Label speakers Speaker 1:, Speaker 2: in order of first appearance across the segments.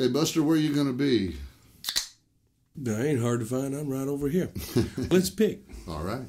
Speaker 1: Hey, Buster, where you going to be?
Speaker 2: That ain't hard to find. I'm right over here. Let's pick.
Speaker 1: All right.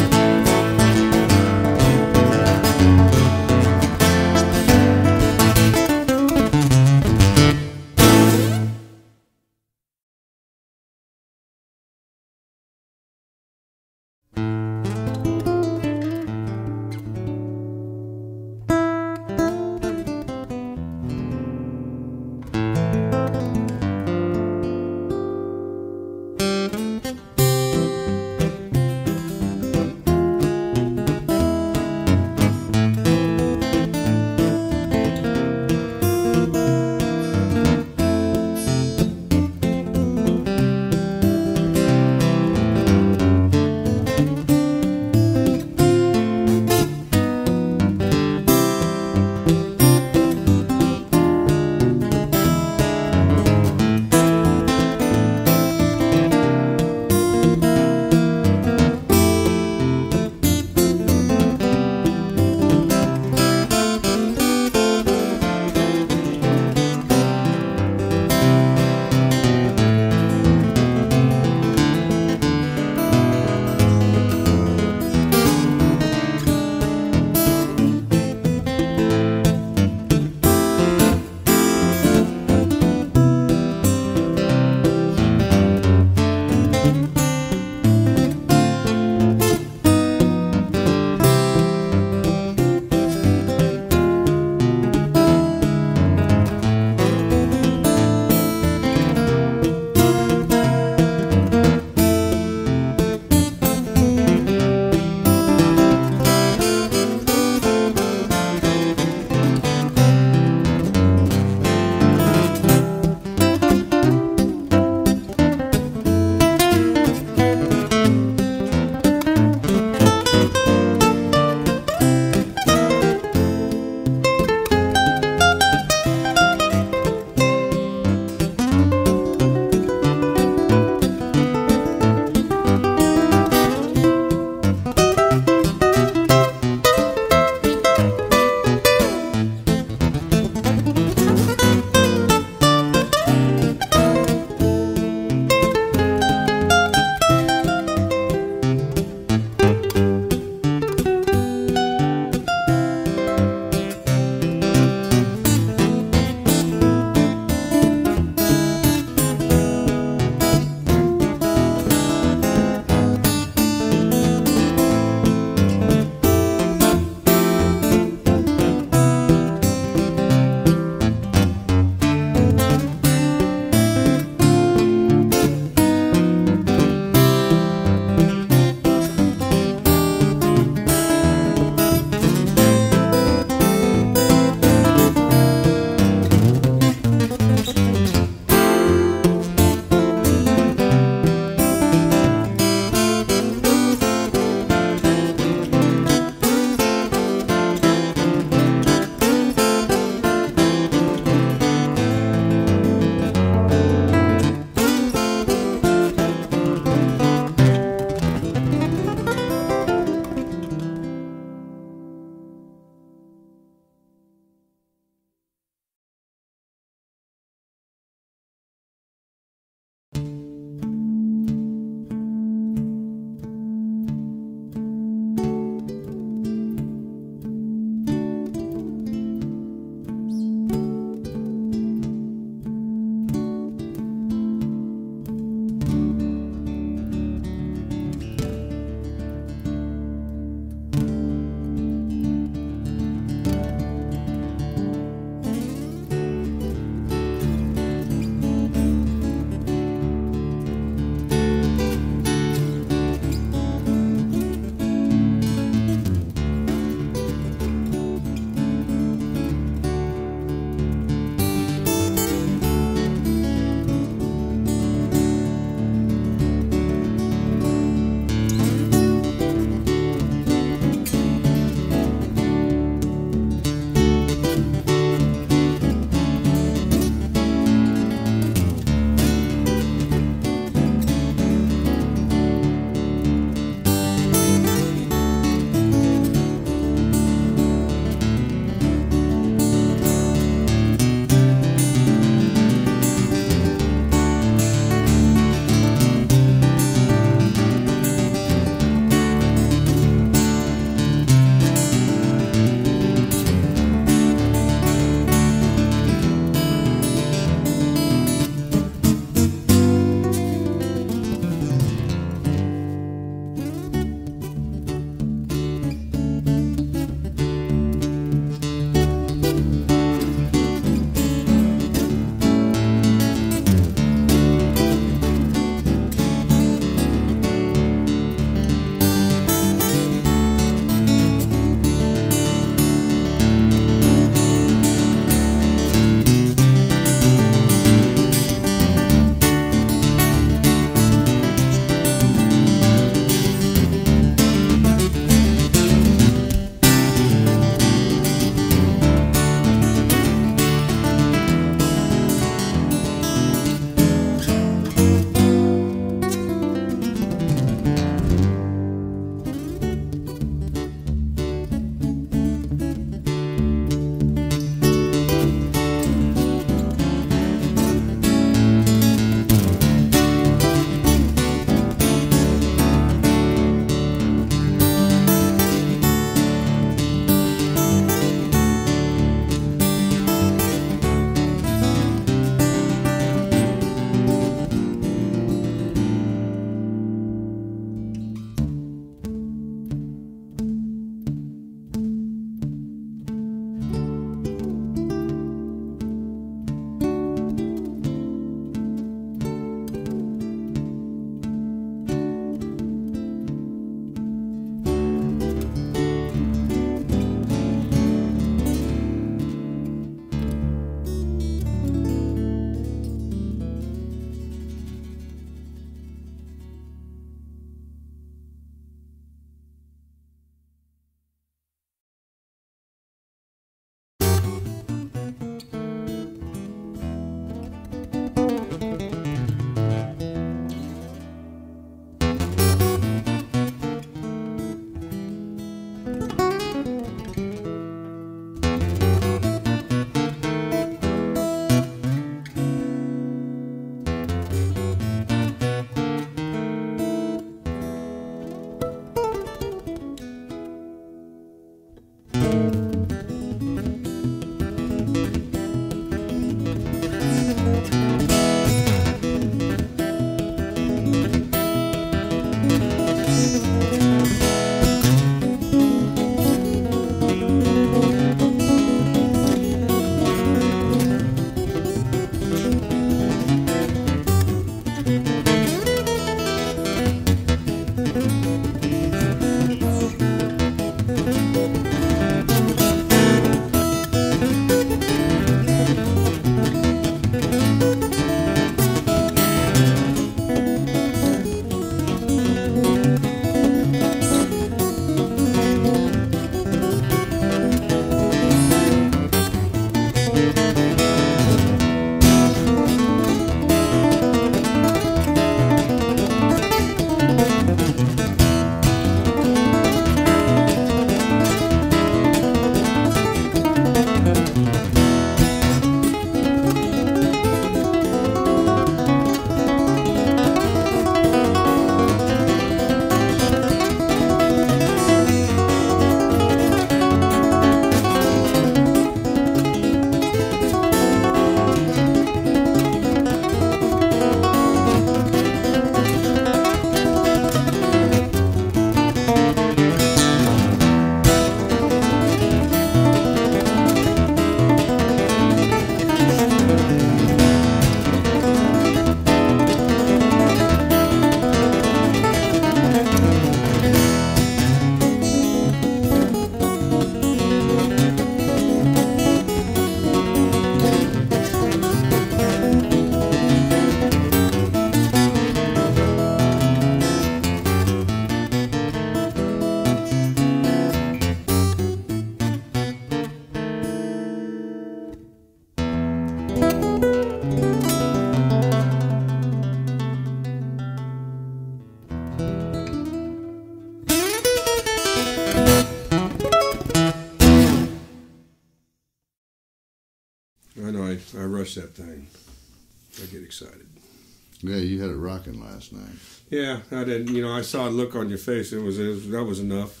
Speaker 1: Last night.
Speaker 2: Yeah, I didn't. You know, I saw a look on your face. It was, it was that was enough.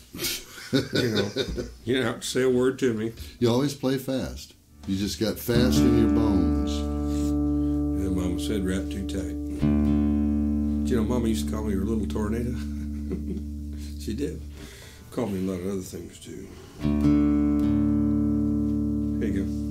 Speaker 2: you know, you don't have to say a word to me.
Speaker 1: You always play fast. You just got fast in your bones.
Speaker 2: And Mama said, "Wrap too tight." You know, Mama used to call me her little tornado. she did. Called me a lot of other things too. Here you go.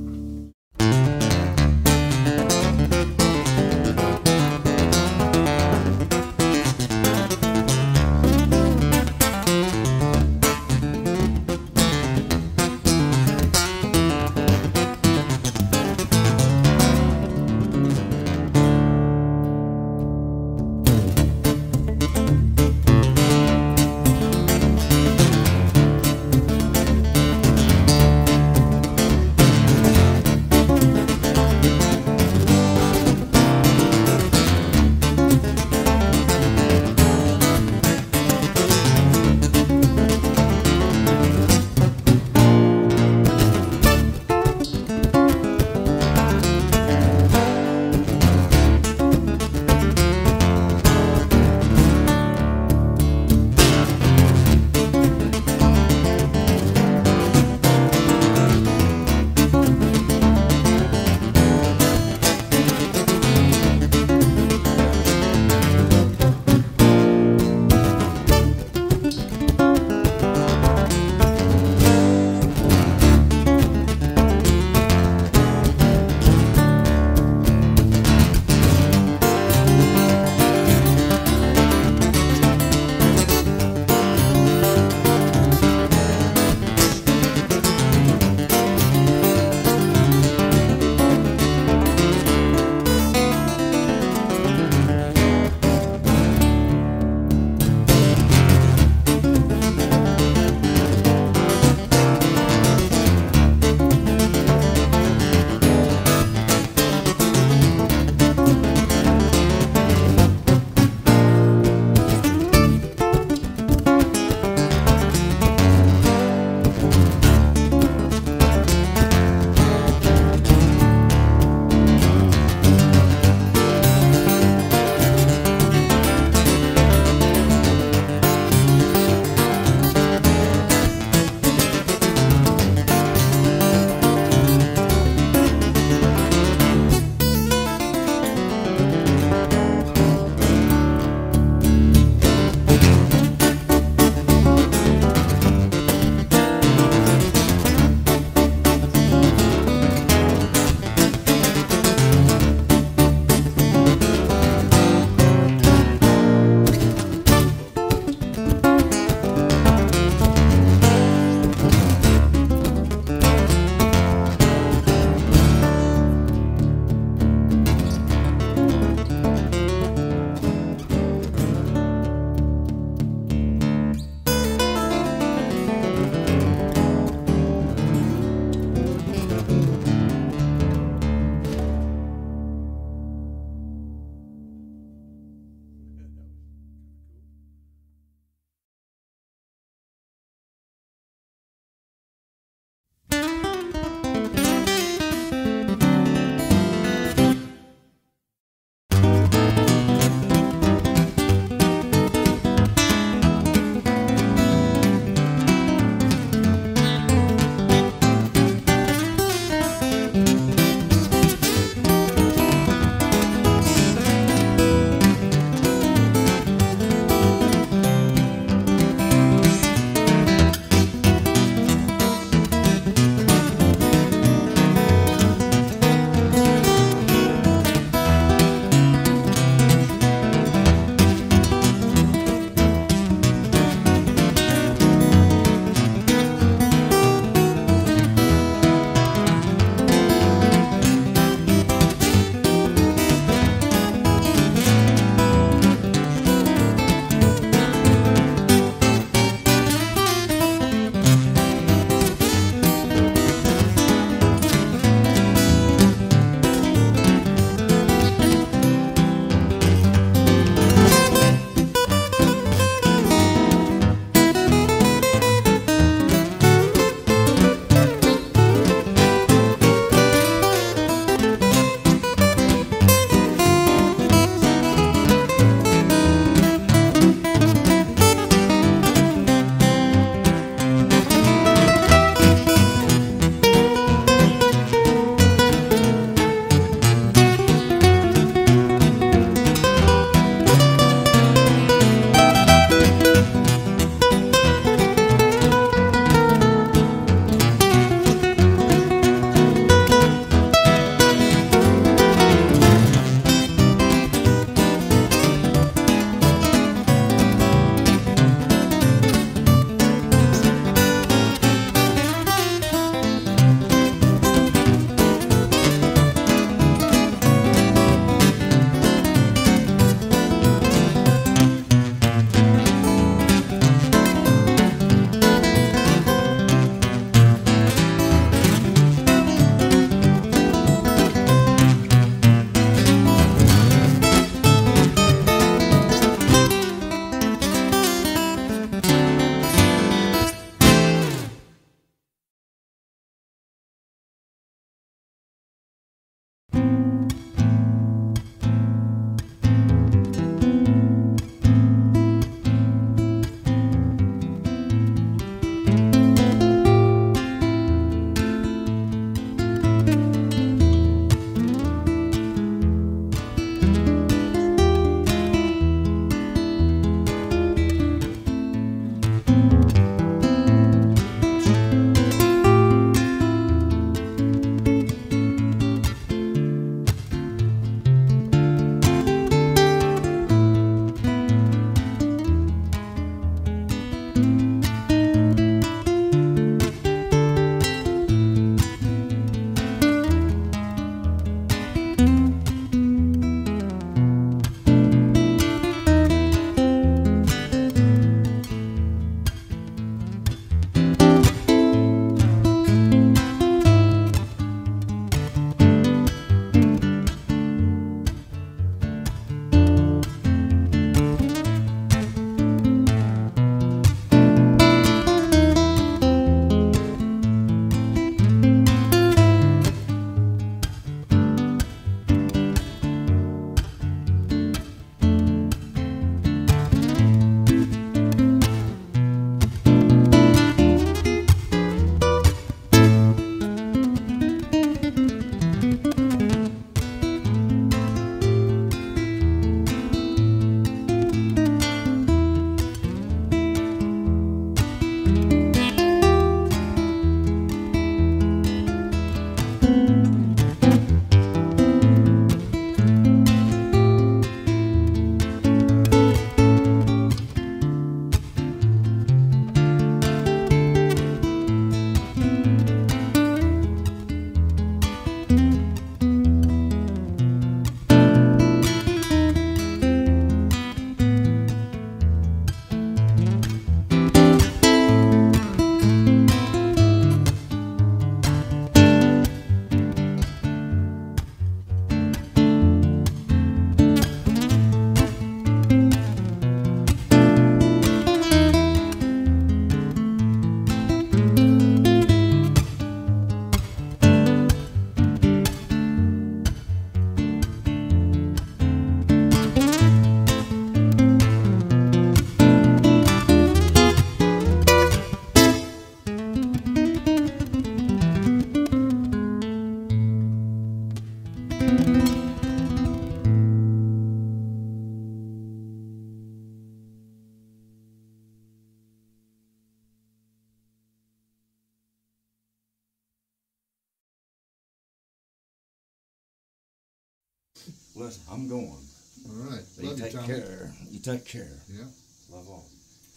Speaker 3: Listen, I'm going.
Speaker 1: All right.
Speaker 3: You
Speaker 1: Love you,
Speaker 3: take
Speaker 1: Tommy.
Speaker 3: care. You take care.
Speaker 1: Yeah.
Speaker 3: Love all.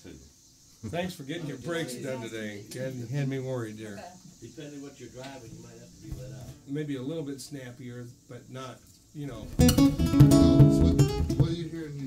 Speaker 3: Too.
Speaker 2: Thanks for getting your brakes done today. Had, had me worried there.
Speaker 4: Depending what you're driving, you might have to be let out.
Speaker 2: Maybe a little bit snappier, but not, you know.
Speaker 1: So what, what are you hearing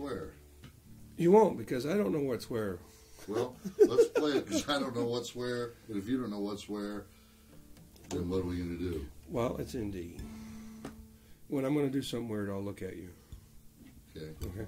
Speaker 1: Where.
Speaker 2: You won't because I don't know what's where.
Speaker 1: Well, let's play it because I don't know what's where. And if you don't know what's where, then what are we going to do?
Speaker 2: Well, it's in D. When I'm going to do something weird, I'll look at you.
Speaker 1: Okay.
Speaker 2: Okay.